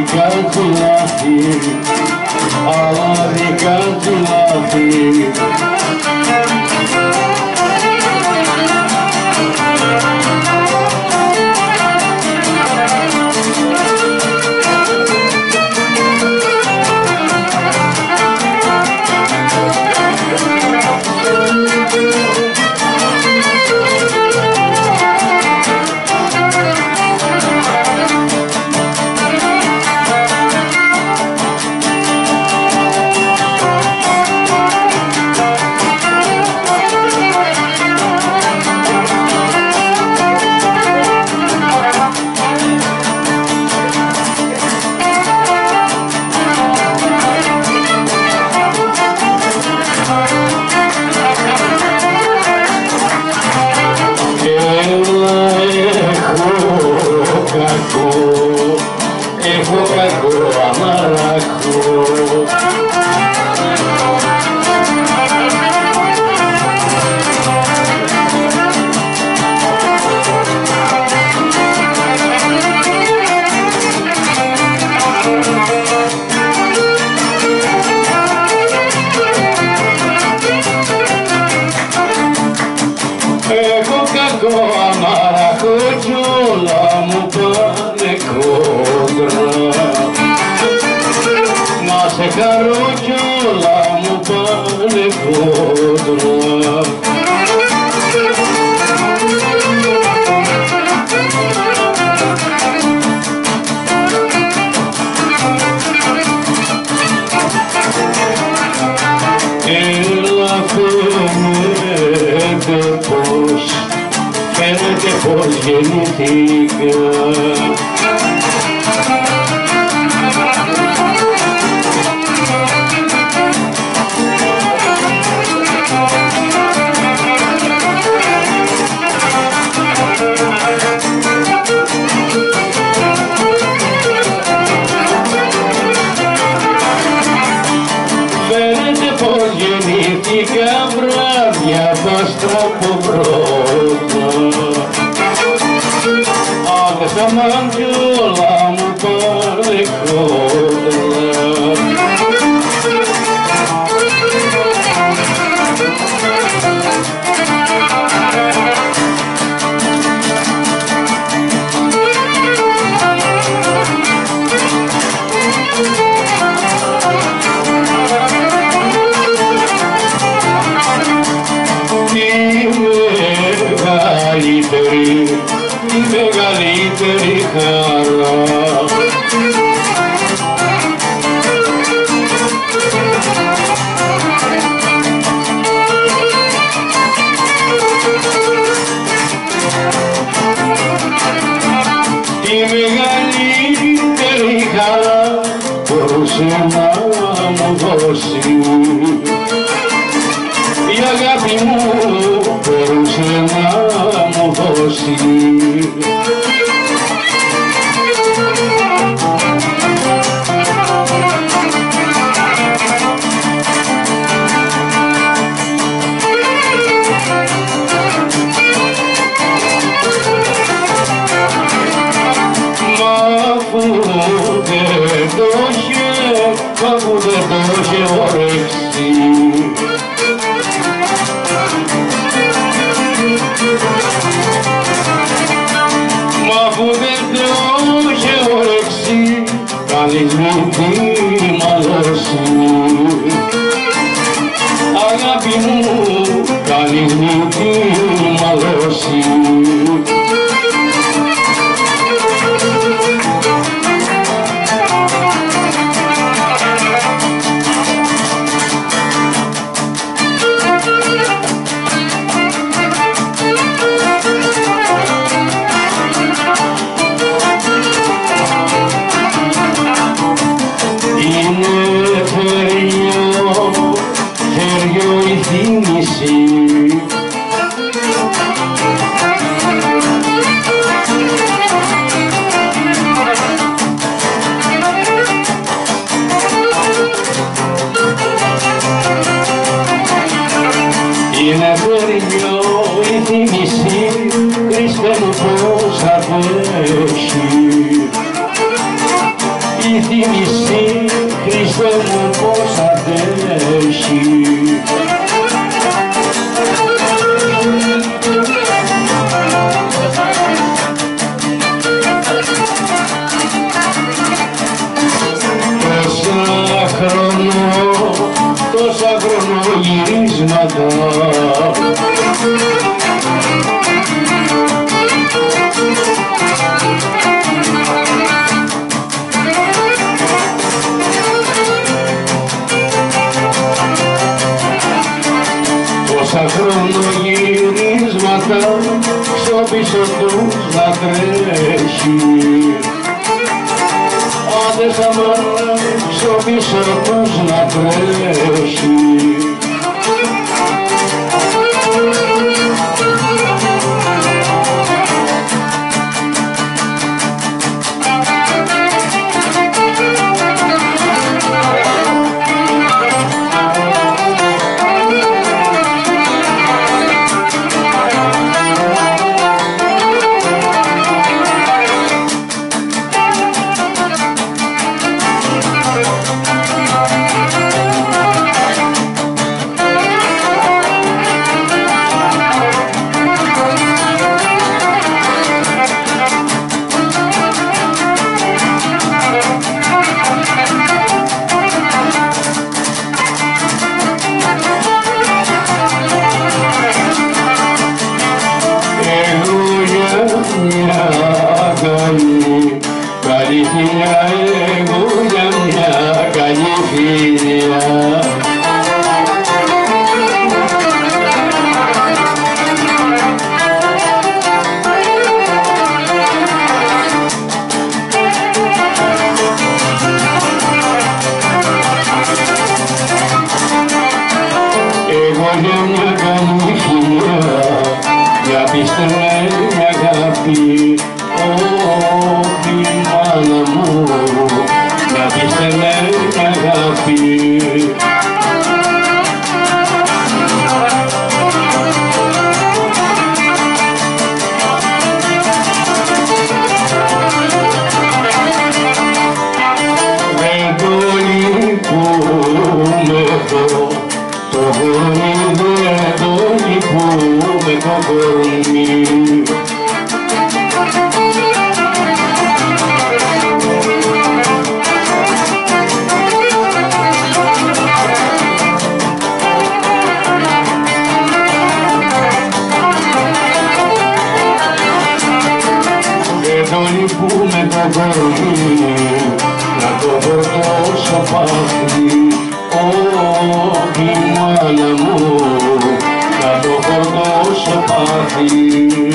begun to you. Oh, to love. amarrajo, amarrajo. σε χαρώ κι όλα μου πάνε κοντρά. Έλα φαίνεται πως, φαίνεται Come He's not rude. πίσω του να τρέχει Άντε χαμένα, στο πίσω τους να τρέχει όλοι που με κοβέρνει να το φορτώσω πάθη όλη μου έλα μου. Να το φορτώσω πάθη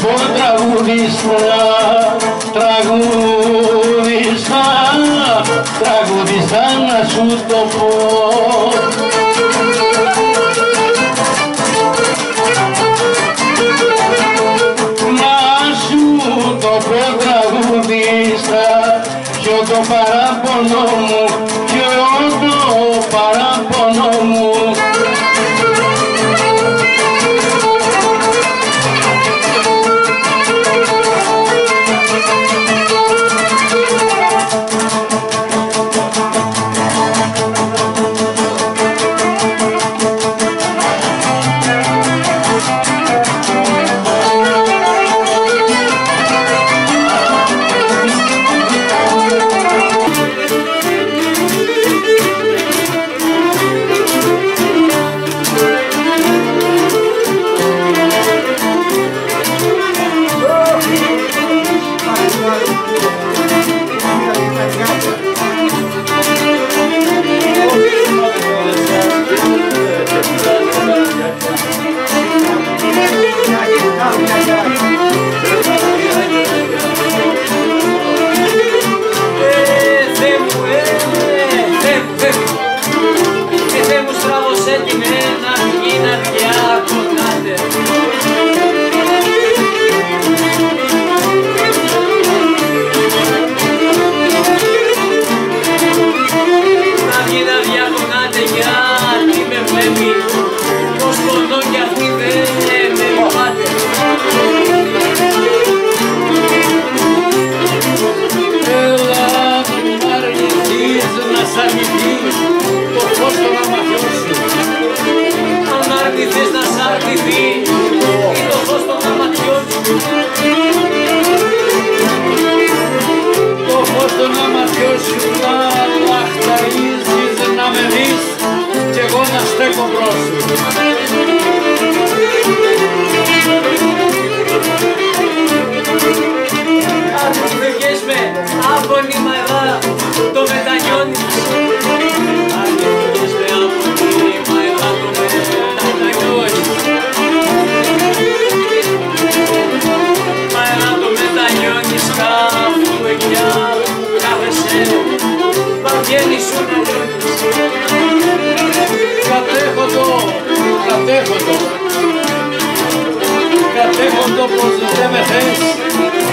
Tragu Krishna, Tragu Krishna, Tragu Krishna, Tragu Krishna, κατέχοντο. το πως δεν με θες,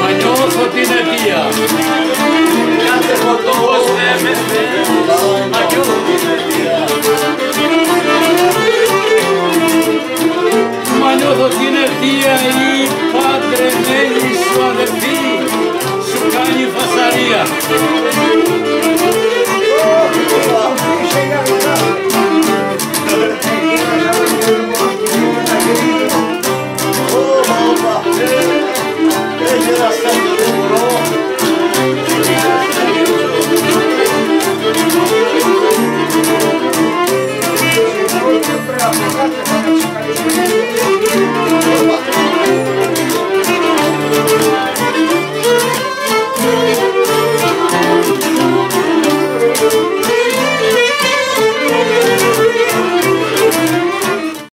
μα νιώθω την αιτία. Πως δεν με θες, μα νιώθω την αιτία. Μα νιώθω την αιτία η παντρεμένη σου αδερφή, σου κάνει φασαρία. Oh,